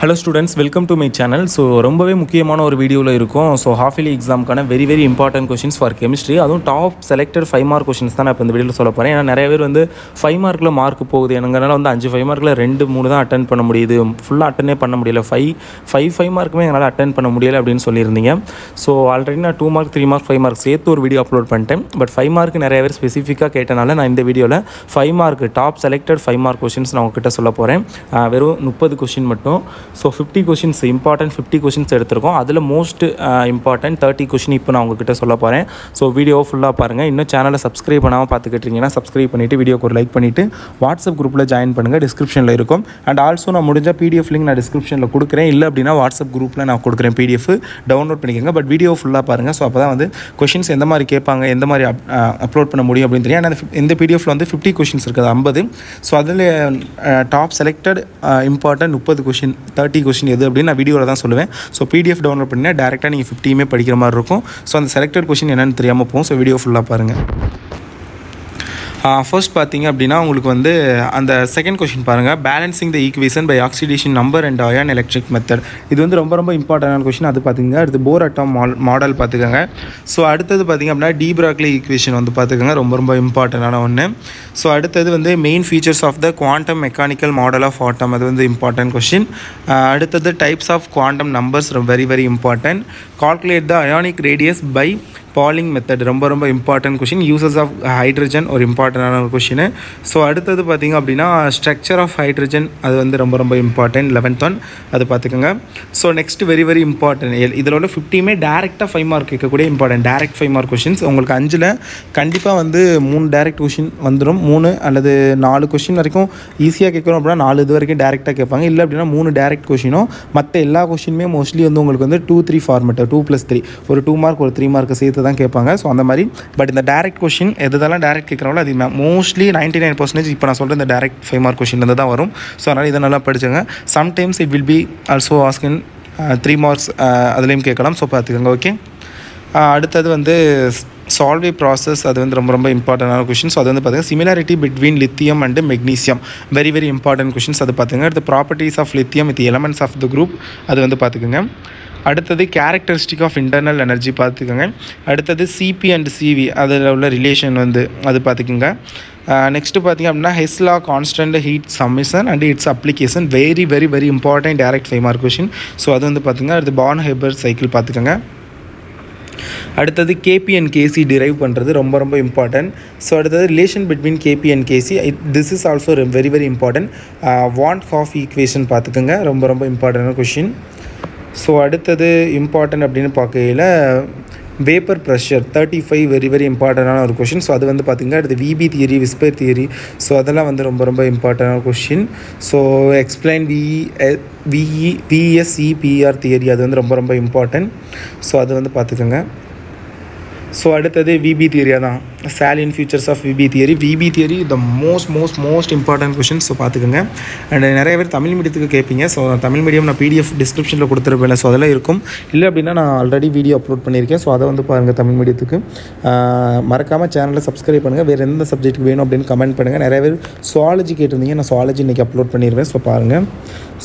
Hello students welcome to my channel so ரொம்பவே முக்கியமான ஒரு வீடியோவில் இருக்கும். So half yearly எக்ஸாமுக்கான very very important questions for chemistry அதுவும் top selected five mark questions தான் நான் இப்போ இந்த வீடியோவில் சொல்ல போகிறேன் ஏன்னா நிறைய பேர் வந்து ஃபைவ் மார்க்கில் மார்க் போகுது எனங்கனால வந்து அஞ்சு ஃபைவ் மார்க்கில் ரெண்டு மூணு தான் அட்டன் பண்ண முடியுது. ஃபுல்லாக அட்டனே பண்ண முடியல. ஃபைவ் ஃபைவ் ஃபைவ் மார்க்குமே என்னால் அட்டன் பண்ண முடியலை அப்படின்னு சொல்லியிருந்தீங்க. ஸோ ஆல்ரெடி நான் two mark three mark five mark சேர்த்து ஒரு வீடியோ அப்லோட் பண்ணிட்டேன். பட் ஃபைவ் மார்க் நிறைய பேர் ஸ்பெசிஃபிக்காக கேட்டனால நான் இந்த வீடியோவில் five mark top selected five mark questions நான் உங்ககிட்ட சொல்ல போகிறேன் வெறும் முப்பது கொஷின் மட்டும். So fifty questions important fifty questions எடுத்திருக்கோம். அதில் மோஸ்ட் இம்பார்ட்டன்ட் தேர்ட்டி கொஷின் இப்போ நான் உங்ககிட்ட சொல்ல போகிறேன் ஸோ வீடியோ ஃபுல்லாக பாருங்கள் இன்னும் சேனலை சப்ஸ்கிரைப் பண்ணாமல் பார்த்துக்கிட்டீங்கன்னா சப்ஸ்கிரைப் பண்ணிவிட்டு வீடியோக்கு ஒரு லைக் பண்ணிவிட்டு வாட்ஸ்அப் குரூப்பில் ஜாயின் பண்ணுங்கள் டிஸ்கிரிப்ஷனில் இருக்கும். அண்ட் ஆல்சோ நான் முடிஞ்சால் பிடிஎஃப் லிங்க் நான் டிஸ்கிரிப்ஷனில் கொடுக்குறேன். இல்லை அப்படின்னா வாட்ஸ்அப் குரூப்பில் நான் கொடுக்குறேன் பிடிஎஃப் டவுன்லோட் பண்ணிக்கோங்க. பட் வீடியோ ஃபுல்லாக பாருங்கள் ஸோ அப்போ தான் வந்து கொஷின்ஸ் எந்த மாதிரி கேட்பாங்க எந்த மாதிரி அப்லோட் uh, பண்ண முடியும் அப்படின்னு தெரியும். ஆனால் இந்த பிடிஎஃப்ல வந்து ஃபிஃப்டி கொஷின்ஸ் இருக்குது ஐம்பது. ஸோ அதில் டாப் செலக்டட் இம்பார்ட்டன்ட் முப்பது கொஷின் தேர்ட்டி கொஷின் எது அப்படின்னு நான் வீடியோவில் தான் சொல்லுவேன். ஸோ பிடிஎஃப் டவுன்லோட் பண்ணினா டேரெக்டாக நீங்கள் ஃபிஃப்டியுமே படிக்கிற மாதிரி இருக்கும். ஸோ அந்த செலக்டட் கொஷின் என்னென்னு தெரியாமல் போகும். ஸோ வீடியோ ஃபுல்லாக பாருங்கள் ஃபர்ஸ்ட் பார்த்தீங்க அப்படின்னா உங்களுக்கு வந்து அந்த செகண்ட் கொஷின் பாருங்கள் balancing the equation by oxidation number and ion electric method இது வந்து ரொம்ப ரொம்ப இம்பார்ட்டண்டான கொஷின் அது பார்த்துங்க அடுத்து போர் அட்டம் மாடல் பார்த்துக்கோங்க. ஸோ அடுத்தது பார்த்திங்க அப்படின்னா டீப்ராக்லி ஈக்குவேஷன் வந்து பார்த்துக்கோங்க. ரொம்ப ரொம்ப இம்பார்ட்டண்டான ஒன்று ஸோ அடுத்தது வந்து main features of the quantum mechanical model of atom அது வந்து இம்பார்ட்டன்ட் கொஷின் அடுத்தது types of quantum numbers very very important calculate the ionic radius by Pauling method ரொம்ப ரொம்ப important question uses of hydrogen ஒரு இம்பார்ட்டண்டான ஒரு கொஷின் ஸோ அடுத்தது பார்த்திங்க அப்படின்னா ஸ்ட்ரக்சர் ஆஃப் ஹைட்ரஜன் அது வந்து ரொம்ப ரொம்ப இம்பார்ட்டன்ட் லெவன்த் ஒன் அது பார்த்துக்கோங்க. So next very very important இதில் உள்ள ஃபிஃப்டியுமே டேரெக்டாக ஃபைவ் மார்க் கேட்கக்கூடிய important direct five mark questions உங்களுக்கு அஞ்சில் கண்டிப்பாக வந்து மூணு டேரெக்ட் கொஷின் வந்துடும் மூணு அல்லது நாலு கொஷின் வரைக்கும் ஈஸியாக கேட்குறோம் அப்படின்னா நாலு இது வரைக்கும் டேரெக்டாக கேட்பாங்க. இல்லை அப்படின்னா மூணு டேரெக்ட் கொஷினும் மற்ற எல்லா கொஷினுமே மோஸ்ட்லி வந்து உங்களுக்கு வந்து two three format two plus three ஒரு டூ மார்க் ஒரு த்ரீ மார்க் சேர்த்து தான் கேட்பாங்க. ஸோ அந்த மாதிரி. பட் இந்த டேரக்ட் கொஷின் எதுதெல்லாம் டேரக்ட் கேட்குறாங்களோ அது மோஸ்ட்லி நைன்ட்டி நைன் பர்சன்டேஜ் இப்போ நான் சொல்கிற இந்த டேரக்ட் ஃபைவ் மார்க் கொஷின்லேருந்து தான் வரும். ஸோ அதனால் இதை நல்லா படிச்சுங்க sometimes it will be also asked in three marks அதுலேயும் கேட்கலாம். ஸோ பார்த்துக்கோங்க ஓகே uh, அடுத்தது வந்து சால்வே ப்ராசஸ் அது வந்து ரொம்ப ரொம்ப இம்பார்ட்டண்டான கொஷின் ஸோ அது வந்து பார்த்திங்கன்னா similarity between lithium and magnesium very very important questions அது பார்த்துங்க அடுத்து properties of lithium with elements of the group அது வந்து பார்த்துக்குங்க. அடுத்தது கேரக்டரிஸ்டிக் ஆஃப் இன்டர்னல் எனர்ஜி பார்த்துக்கோங்க. அடுத்தது சிபி அண்ட் சிவி அதில் உள்ள ரிலேஷன் வந்து அது பார்த்துக்குங்க. நெக்ஸ்ட்டு பார்த்திங்க அப்படின்னா Hess's law constant heat summation and its application very very very important direct five mark question so அது வந்து பார்த்துங்க அடுத்து பான் ஹெபர் சைக்கிள் பார்த்துக்கோங்க. அடுத்தது கேபி அண்ட் கேசி டிரைவ் பண்ணுறது ரொம்ப ரொம்ப இம்பார்ட்டன்ட் ஸோ அடுத்தது relation between Kp and Kc this is also very very important van't Hoff equation பார்த்துக்கோங்க. ரொம்ப ரொம்ப இம்பார்ட்டண்டான கொஷின் ஸோ அடுத்தது இம்பார்ட்டன்ட் அப்படின்னு பார்க்கையில் vapour pressure thirty five very very இம்பார்ட்டண்டான ஒரு கொஷின் ஸோ அது வந்து பார்த்திங்கன்னா அடுத்து VB theory VSEPR theory so அதெல்லாம் வந்து ரொம்ப ரொம்ப இம்பார்ட்டண்டான question so explain விஇ விஇ VSEPR theory அது வந்து ரொம்ப ரொம்ப இம்பார்ட்டன்ட் ஸோ அது வந்து பார்த்துக்கோங்க. ஸோ அடுத்தது விபி தியரியாக தான். Salient features of VB theory VB theory the most most most important question so பார்த்துக்கோங்க. அண்ட் நிறைய பேர் தமிழ் மீடியத்துக்கு கேட்பீங்க. ஸோ தமிழ் மீடியம் நான் பிடிஎஃப் டிஸ்கிரிப்ஷனில் கொடுத்துருப்பேன் ஸோ அதெல்லாம் இருக்கும். இல்லை அப்படின்னா நான் ஆல்ரெடி வீடியோ அப்லோட் பண்ணியிருக்கேன். ஸோ அதை வந்து பாருங்கள் தமிழ் மீடியத்துக்கு மறக்காமல் சேனலை சப்ஸ்கிரைப் பண்ணுங்கள் வேறு எந்த சப்ஜெக்ட்டுக்கு வேணும் அப்படின்னு கமெண்ட் பண்ணுங்கள் நிறைய பேர் சுவாலஜி கேட்டிருந்தீங்க. நான் சுவாலஜி இன்றைக்கி அப்லோட் பண்ணிடுவேன் ஸோ பாருங்கள்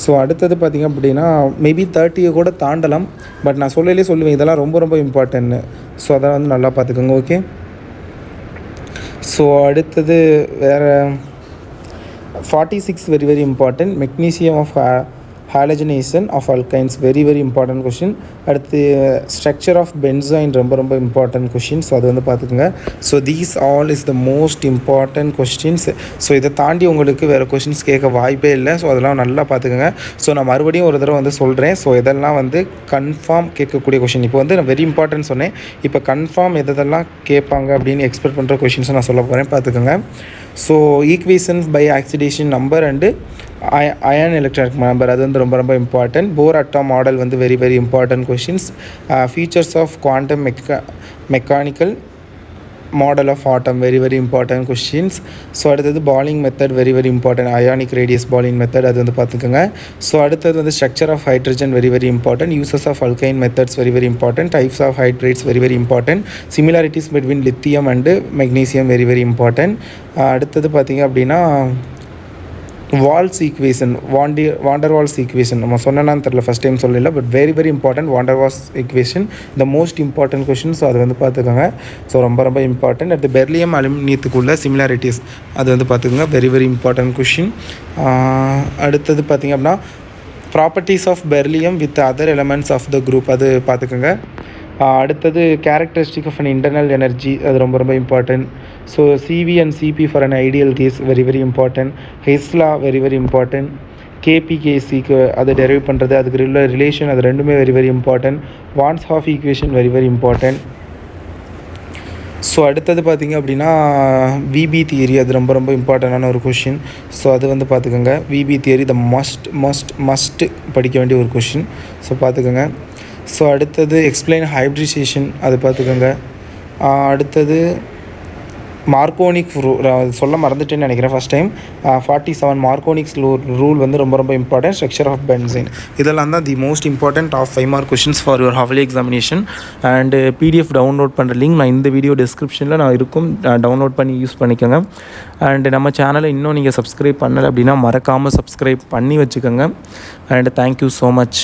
ஸோ அடுத்தது பார்த்திங்க அப்படின்னா மேபி தேர்ட்டியை கூட தாண்டலாம். பட் நான் சொல்லலே சொல்லுவேன். இதெல்லாம் ரொம்ப ரொம்ப இம்பார்ட்டன்ட் ஸோ அதெல்லாம் வந்து நல்லா பார்த்துக்கோங்க. ஓகே ஸோ அடுத்தது வேறு forty six very very important mechanism of halogenation of alkynes very very important question அடுத்து ஸ்ட்ரக்சர் ஆஃப் பென்சாயின் ரொம்ப ரொம்ப இம்பார்ட்டன்ட் கொஷின் ஸோ அது வந்து பார்த்துக்குங்க so these all is the most important questions so இதை தாண்டி உங்களுக்கு வேறு கொஷின்ஸ் கேட்க வாய்ப்பே இல்லை ஸோ அதெல்லாம் நல்லா பார்த்துக்கோங்க ஸோ நான் மறுபடியும் ஒரு தடவை வந்து சொல்கிறேன் ஸோ இதெல்லாம் வந்து கன்ஃபார்ம் கேட்கக்கூடிய கொஷின் இப்போ வந்து நான் வெரி இம்பார்ட்டன்ட் சொன்னேன் இப்போ கன்ஃபார்ம் எதெல்லாம் கேட்பாங்க அப்படின்னு எக்ஸ்பெக்ட் பண்ணுற கொஷின்ஸை நான் சொல்ல போகிறேன் பார்த்துக்கோங்க so equations by oxidation number and ion electronic number அது வந்து ரொம்ப ரொம்ப இம்பார்ட்டன்ட் போர் அட்டா மாடல் வந்து very very important questions features of quantum mecha mechanical model of atom very very important questions so அடுத்தது Pauling method very very important ionic radius Pauling method அது வந்து பார்த்துக்கோங்க. So அடுத்தது வந்து structure of hydrogen very very important uses of alkyne methods very very important types of hydrates very very important similarities between lithium and magnesium very very important அடுத்தது பார்த்திங்க அப்படின்னா Waals equation van de van der Waals equation நம்ம சொன்னேன்னு தெரில first time சொல்லல but very very important van der Waals equation the most important question so அது வந்து பார்த்துக்கோங்க. ஸோ ரொம்ப ரொம்ப இம்பார்ட்டன்ட் அடுத்து பெர்லியம் அலுமினியத்துக்குள்ள சிமிலாரிட்டிஸ் அது வந்து பார்த்துக்கோங்க. வெரி வெரி இம்பார்ட்டன்ட் கொஷின் அடுத்தது பார்த்திங்க அப்படின்னா properties of beryllium with other elements of the group அது பார்த்துக்கோங்க. அடுத்தது characteristic of an internal energy அது ரொம்ப ரொம்ப important so Cv and Cp for an ideal gas very very important Hess's law very very important கேபிகேசிக்கு அதை derive பண்ணுறது அதுக்கு உள்ள ரிலேஷன் அது ரெண்டுமே very very important van't Hoff equation very very important so அடுத்தது பார்த்திங்க அப்படின்னா விபி தியரி அது ரொம்ப ரொம்ப இம்பார்ட்டண்டான ஒரு கொஷின் ஸோ அது வந்து பார்த்துக்கோங்க VB theory the must must must படிக்க வேண்டிய ஒரு கொஷின் ஸோ பார்த்துக்கோங்க ஸோ அடுத்தது எக்ஸ்பிளைன் ஹைப்ரிசேஷன் அது பார்த்துக்கோங்க. அடுத்தது மார்க்கோனிக் ரூ சொல்ல மறந்துட்டேன்னு நினைக்கிறேன் first time forty seven Markovnikov's rule வந்து ரொம்ப ரொம்ப இம்பார்ட்டன்ட் ஸ்ட்ரக்சர் ஆஃப் பென்சைன் இதெல்லாம் தான் the most important of five mark questions for your half yearly examination and PDF download பண்ணுற லிங்க் நான் இந்த வீடியோ டிஸ்கிரிப்ஷனில் நான் இருக்கும். டவுன்லோட் பண்ணி யூஸ் பண்ணிக்கோங்க. அண்டு நம்ம சேனலை இன்னும் நீங்கள் சப்ஸ்கிரைப் பண்ணலை அப்படின்னா மறக்காமல் சப்ஸ்கிரைப் பண்ணி வச்சுக்கோங்க. And thank you so much